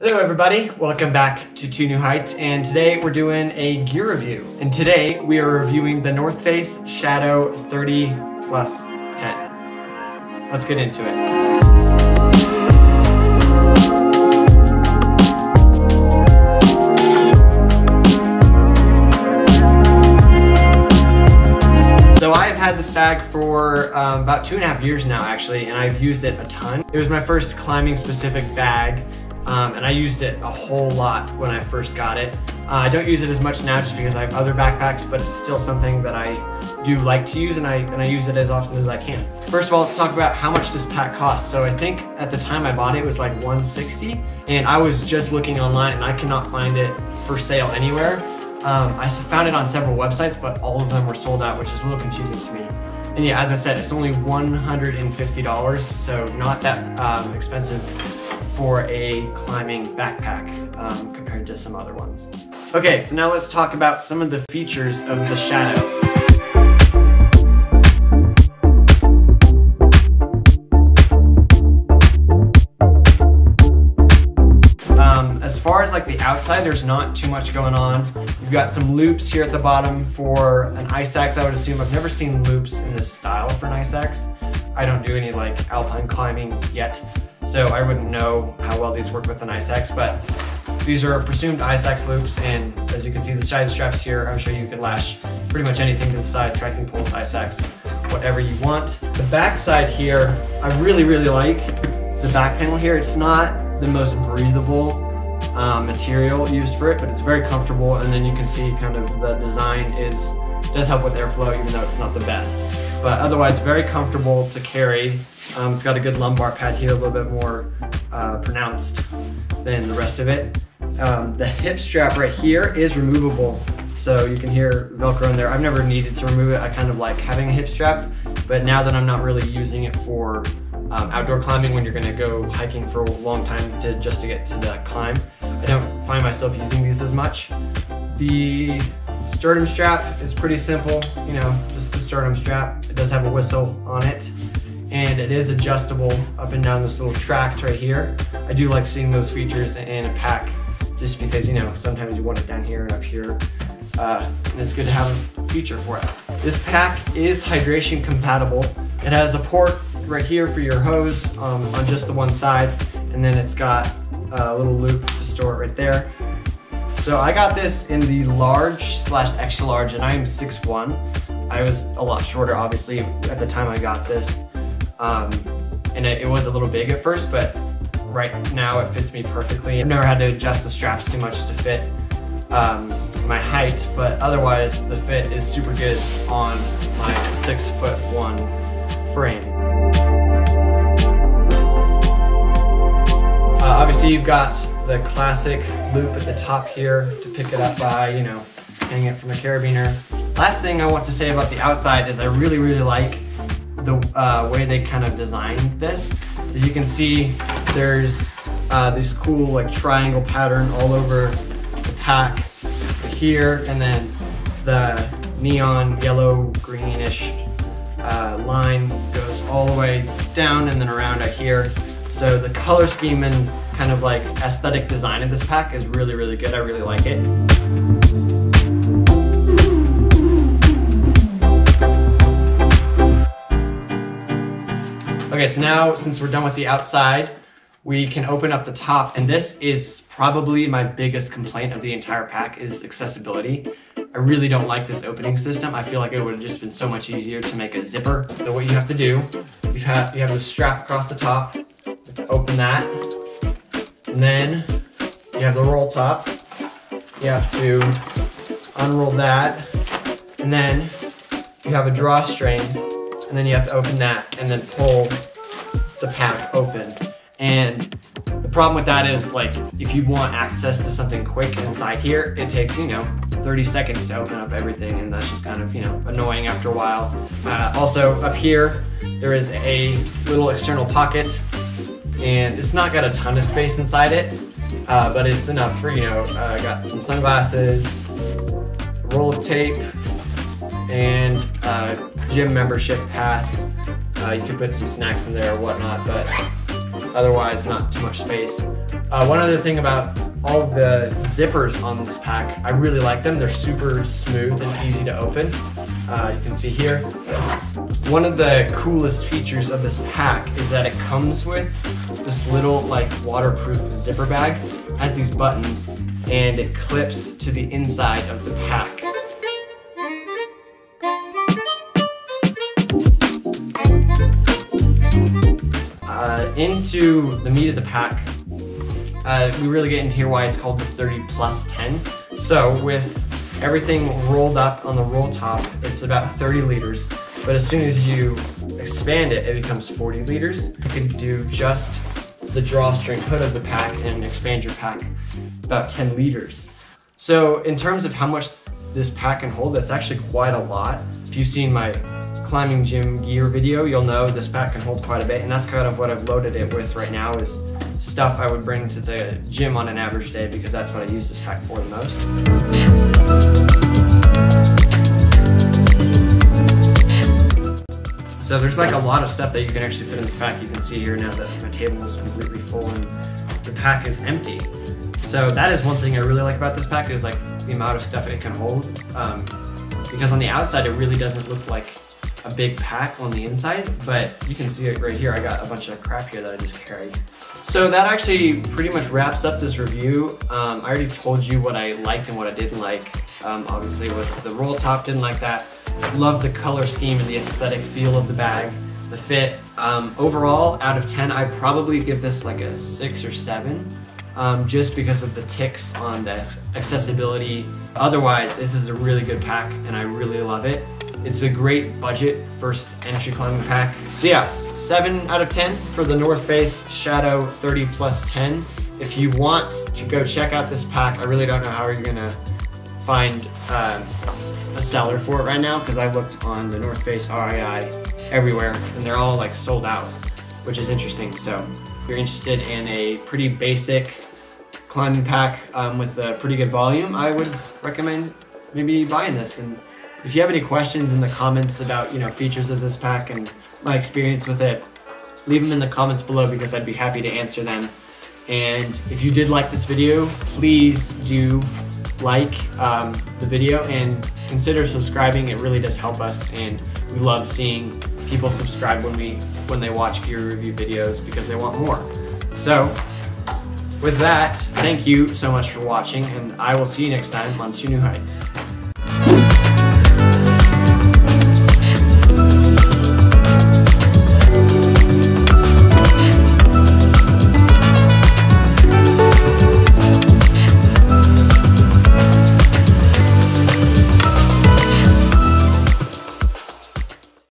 Hello everybody, welcome back to Two New Heights and today we're doing a gear review. And today we are reviewing the North Face Shadow 30 plus 10. Let's get into it. So I've had this bag for um, about two and a half years now actually and I've used it a ton. It was my first climbing specific bag um, and I used it a whole lot when I first got it. Uh, I don't use it as much now just because I have other backpacks, but it's still something that I do like to use and I, and I use it as often as I can. First of all, let's talk about how much this pack costs. So I think at the time I bought it, it was like 160 and I was just looking online and I cannot find it for sale anywhere. Um, I found it on several websites, but all of them were sold out, which is a little confusing to me. And yeah, as I said, it's only $150, so not that um, expensive for a climbing backpack um, compared to some other ones. Okay, so now let's talk about some of the features of the Shadow. Um, as far as like the outside, there's not too much going on. You've got some loops here at the bottom for an ice axe, I would assume. I've never seen loops in this style for an ice axe. I don't do any like alpine climbing yet, so I wouldn't know how well these work with an ice axe, but these are presumed ice axe loops, and as you can see, the side straps here, I'm sure you could lash pretty much anything to the side, trekking poles, ice axe, whatever you want. The back side here, I really, really like the back panel here. It's not the most breathable um, material used for it, but it's very comfortable, and then you can see kind of the design is does help with airflow, even though it's not the best. But otherwise, very comfortable to carry. Um, it's got a good lumbar pad here, a little bit more uh, pronounced than the rest of it. Um, the hip strap right here is removable, so you can hear Velcro in there. I've never needed to remove it. I kind of like having a hip strap, but now that I'm not really using it for um, outdoor climbing when you're gonna go hiking for a long time to just to get to the climb, I don't find myself using these as much. The sternum strap is pretty simple, you know, just the sternum strap. It does have a whistle on it and it is adjustable up and down this little tract right here. I do like seeing those features in a pack just because, you know, sometimes you want it down here and up here. Uh, and it's good to have a feature for it. This pack is hydration compatible. It has a port right here for your hose um, on just the one side, and then it's got a little loop to store it right there. So I got this in the large slash extra large, and I am 6'1". I was a lot shorter, obviously, at the time I got this. Um, and it, it was a little big at first, but right now it fits me perfectly. I've never had to adjust the straps too much to fit um, my height, but otherwise the fit is super good on my six foot one frame. Obviously you've got the classic loop at the top here to pick it up by, you know, hang it from a carabiner. Last thing I want to say about the outside is I really, really like the uh, way they kind of designed this. As you can see, there's uh, this cool like triangle pattern all over the pack here, and then the neon yellow greenish uh, line goes all the way down and then around out here. So the color scheme and kind of like aesthetic design of this pack is really, really good. I really like it. Okay, so now since we're done with the outside, we can open up the top and this is probably my biggest complaint of the entire pack is accessibility. I really don't like this opening system. I feel like it would have just been so much easier to make a zipper. So what you have to do, you have, you have the strap across the top, open that, and then you have the roll top. You have to unroll that, and then you have a drawstring and then you have to open that and then pull the pack open. And the problem with that is like, if you want access to something quick inside here, it takes, you know, 30 seconds to open up everything and that's just kind of, you know, annoying after a while. Uh, also up here, there is a little external pocket and it's not got a ton of space inside it, uh, but it's enough for, you know, uh, got some sunglasses, roll of tape, and uh, gym membership pass. Uh, you can put some snacks in there or whatnot, but Otherwise, not too much space. Uh, one other thing about all the zippers on this pack, I really like them. They're super smooth and easy to open. Uh, you can see here. One of the coolest features of this pack is that it comes with this little like waterproof zipper bag. Has these buttons and it clips to the inside of the pack. Uh, into the meat of the pack, uh, we really get into here why it's called the 30 plus 10. So with everything rolled up on the roll top, it's about 30 liters. But as soon as you expand it, it becomes 40 liters. You can do just the drawstring hood of the pack and expand your pack about 10 liters. So in terms of how much this pack can hold, that's actually quite a lot. If you've seen my climbing gym gear video, you'll know this pack can hold quite a bit. And that's kind of what I've loaded it with right now is stuff I would bring to the gym on an average day because that's what I use this pack for the most. So there's like a lot of stuff that you can actually fit in this pack. You can see here now that my table is completely full and the pack is empty. So that is one thing I really like about this pack is like the amount of stuff it can hold. Um, because on the outside, it really doesn't look like a big pack on the inside, but you can see it right here. I got a bunch of crap here that I just carried. So that actually pretty much wraps up this review. Um, I already told you what I liked and what I didn't like. Um, obviously with the roll top, didn't like that. Love the color scheme and the aesthetic feel of the bag. The fit, um, overall, out of 10, I'd probably give this like a six or seven. Um, just because of the ticks on the accessibility. Otherwise, this is a really good pack and I really love it. It's a great budget first entry climbing pack. So yeah, 7 out of 10 for the North Face Shadow 30 plus 10. If you want to go check out this pack, I really don't know how you're gonna find uh, a seller for it right now because I looked on the North Face REI everywhere and they're all like sold out, which is interesting. So if you're interested in a pretty basic climbing pack um, with a pretty good volume, I would recommend maybe buying this. And if you have any questions in the comments about you know features of this pack and my experience with it, leave them in the comments below because I'd be happy to answer them. And if you did like this video, please do like um, the video and consider subscribing. It really does help us and we love seeing people subscribe when we when they watch gear review videos because they want more. So with that, thank you so much for watching and I will see you next time on To New Heights.